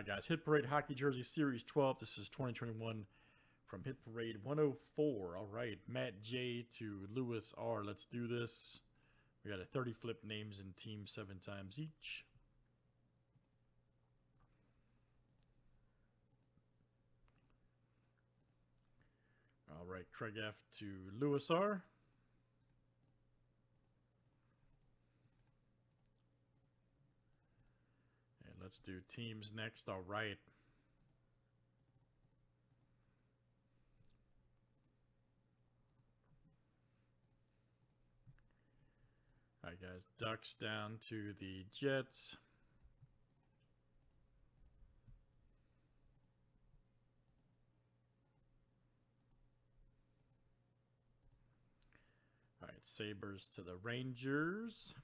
All right, guys. Hit Parade Hockey Jersey Series 12. This is 2021 from Hit Parade 104. All right, Matt J to Lewis R. Let's do this. We got a 30 flip names and teams seven times each. All right, Craig F to Lewis R. And let's do teams next. All right. All right, guys. Ducks down to the Jets. All right, Sabres to the Rangers.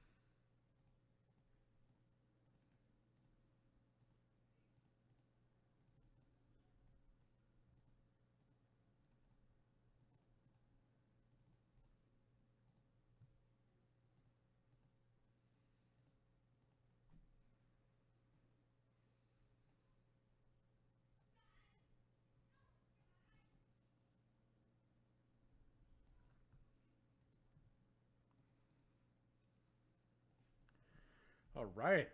All right.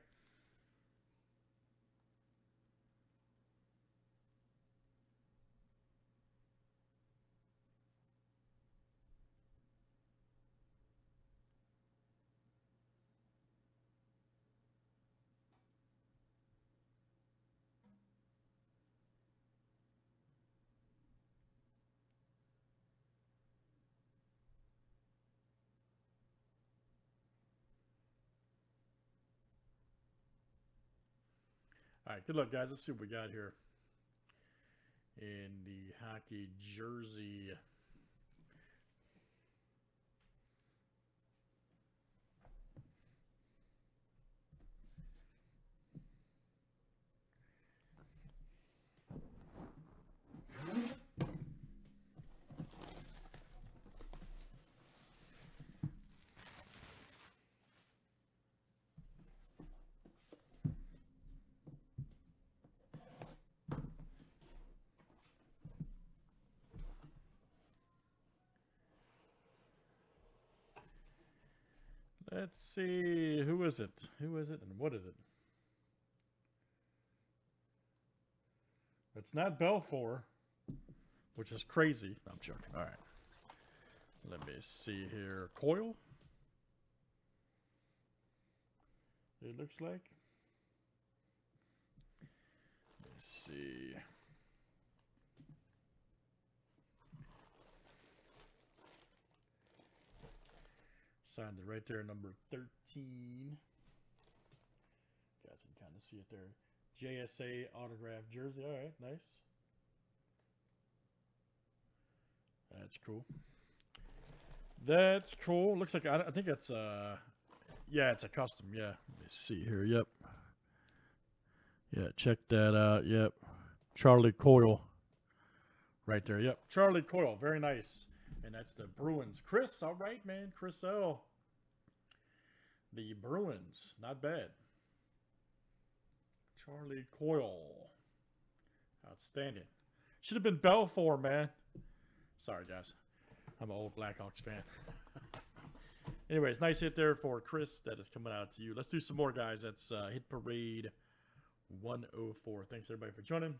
All right, good luck, guys. Let's see what we got here in the hockey jersey. Let's see. Who is it? Who is it and what is it? It's not Belfour, which is crazy. I'm joking. All right. Let me see here. Coyle? It looks like. Let's see. Signed it right there, number 13. Guys can kind of see it there. JSA autograph jersey. All right, nice. That's cool. That's cool. Looks like, I, I think it's, uh, yeah, it's a custom. Yeah. Let me see here. Yep. Yeah, check that out. Yep. Charlie Coyle. Right there. Yep. Charlie Coyle. Very nice. And that's the Bruins. Chris, all right, man. Chris L. The Bruins. Not bad. Charlie Coyle. Outstanding. Should have been Belfour, man. Sorry, guys. I'm an old Blackhawks fan. Anyways, nice hit there for Chris. That is coming out to you. Let's do some more, guys. That's uh, Hit Parade 104. Thanks, everybody, for joining.